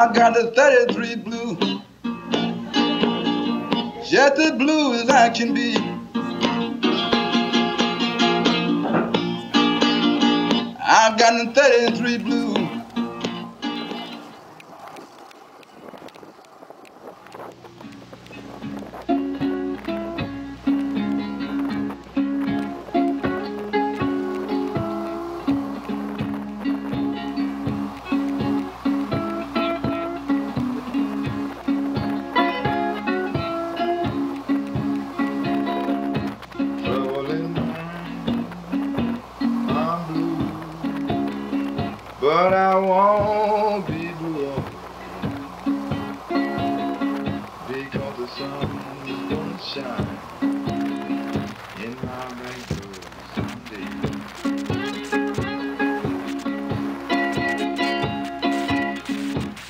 I got the 33 blue. Just as blue as I can be. I've got the 33 blue. But I won't be blue because the sun's gonna shine in my rainbow someday.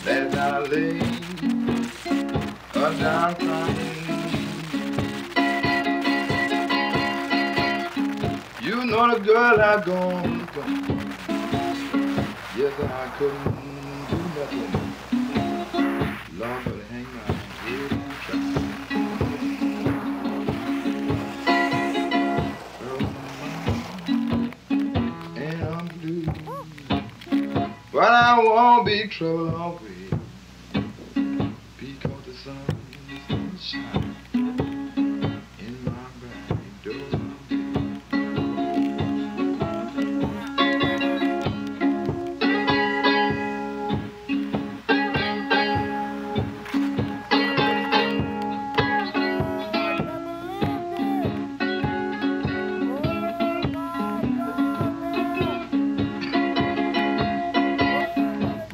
Night I lay a down. You know the girl I gone gone. Yes, I couldn't do nothing. Lord, but hang my head and. And I'm blue. But I won't be trouble always.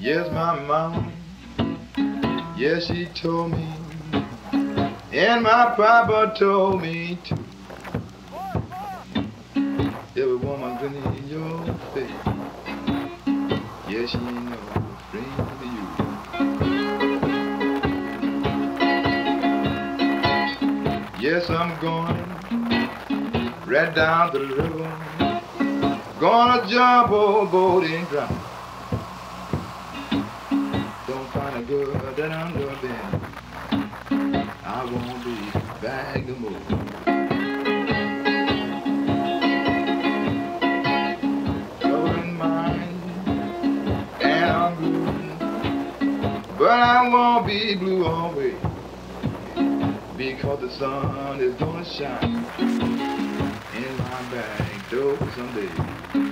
Yes, my mom. Yes, she told me. And my papa told me too. Every woman grin in your face. Yes, she ain't no friend to you. Yes, I'm going right down the river. Gonna jump overboard and drown. Don't find a girl that I'm loving. I won't be blue, but I won't be blue always because the sun is gonna shine in my back door someday.